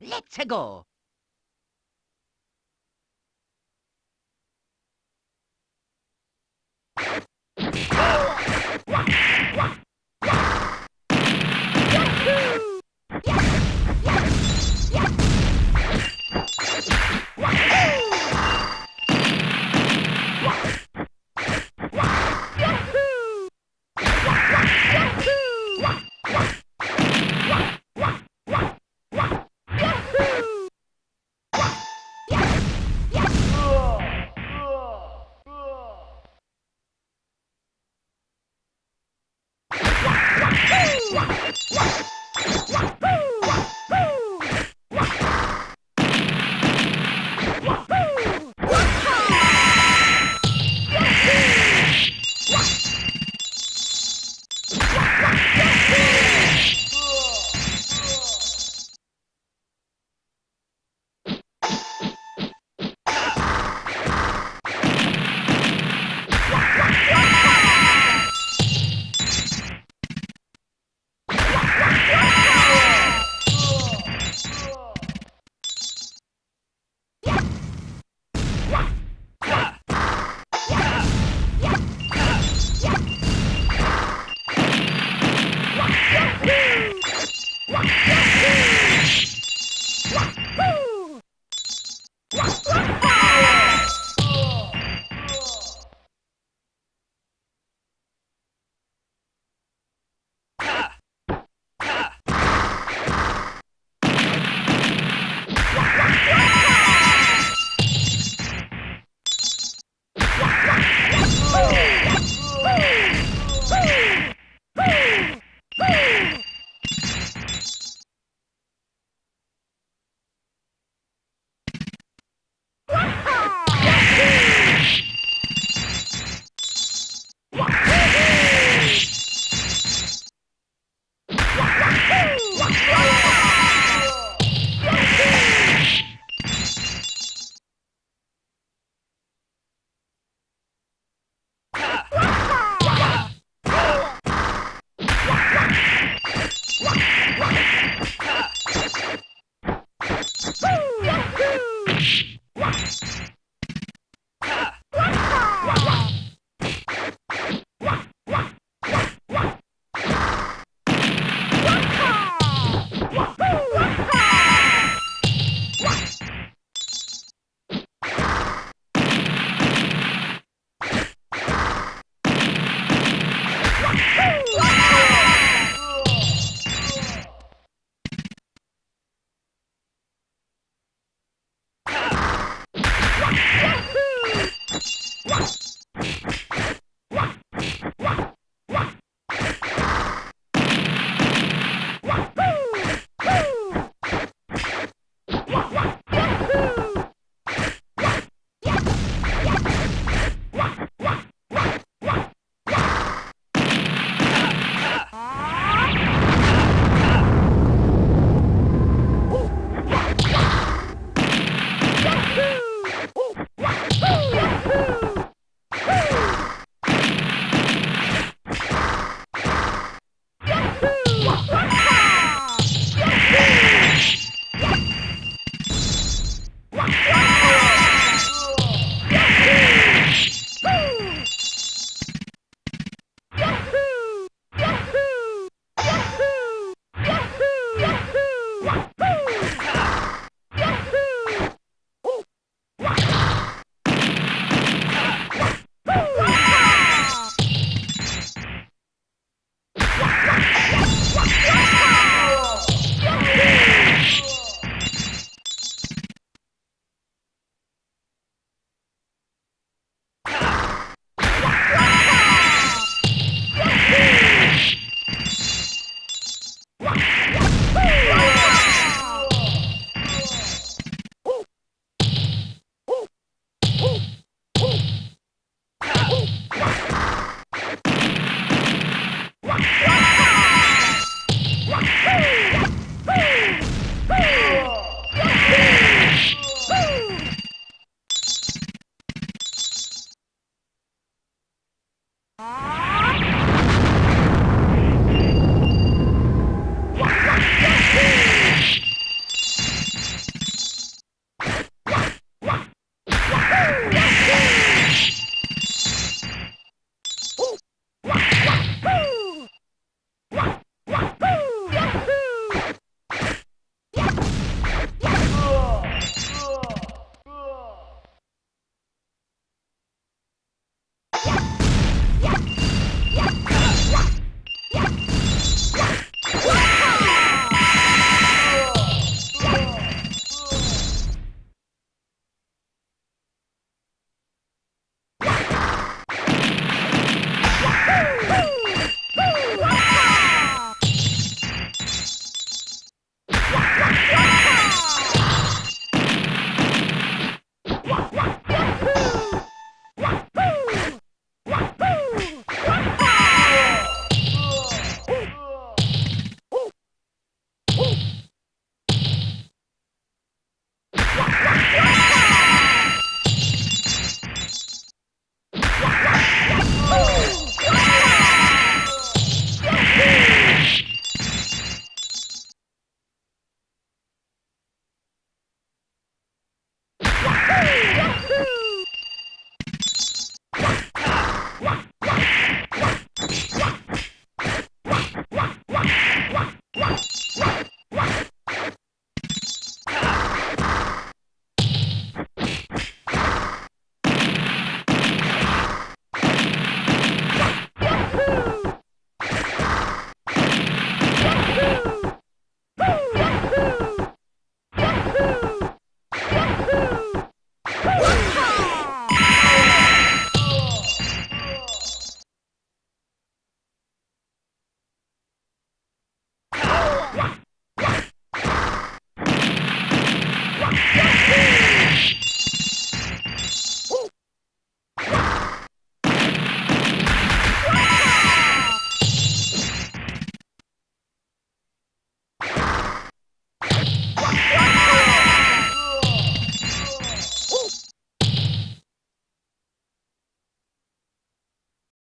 Let's go. Woo! Yahoo!